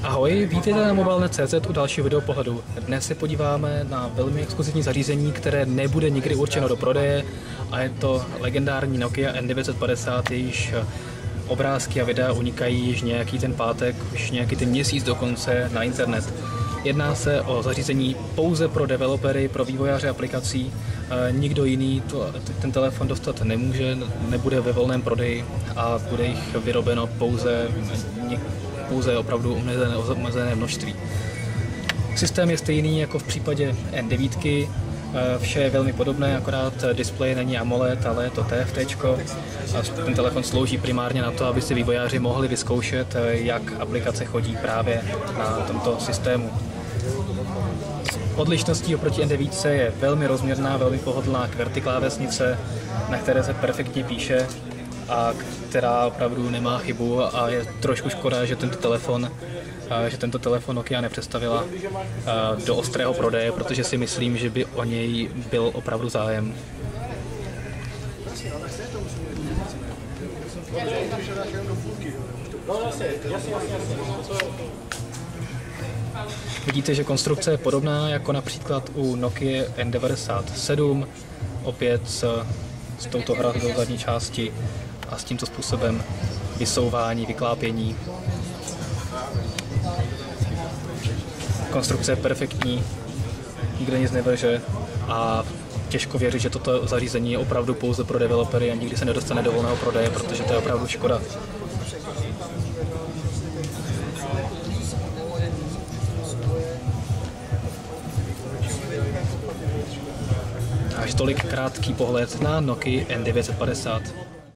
Ahoj, vítejte na mobilne.cz u dalšího videopohledu. Dnes se podíváme na velmi exkluzivní zařízení, které nebude nikdy určeno do prodeje a je to legendární Nokia N950, jejíž obrázky a videa unikají již nějaký ten pátek, už nějaký ten měsíc dokonce na internet. Jedná se o zařízení pouze pro developery, pro vývojáře aplikací. E, nikdo jiný to, ten telefon dostat nemůže, nebude ve volném prodeji a bude jich vyrobeno pouze, pouze opravdu omezené, omezené množství. Systém je stejný jako v případě N9, Eh, vše je velmi podobné, akorát displej není AMOLED, ale je to TFT. A ten telefon slouží primárně na to, aby si vývojáři mohli vyzkoušet, jak aplikace chodí právě na tomto systému. Odlišností oproti N9 je velmi rozměrná, velmi pohodlná QWERTY klávesnice, na které se perfektně píše a která opravdu nemá chybu a je trošku škoda, že tento telefon že tento telefon Nokia nepředstavila do ostrého prodeje, protože si myslím, že by o něj byl opravdu zájem. Vidíte, že konstrukce je podobná jako například u Nokia N97, opět s, s touto hradou zadní části a s tímto způsobem vysouvání, vyklápění. Konstrukce je perfektní, nikde nic nevrže a těžko věřit, že toto zařízení je opravdu pouze pro developery a nikdy se nedostane do volného prodeje, protože to je opravdu škoda. Až tolik krátký pohled na Nokia N950.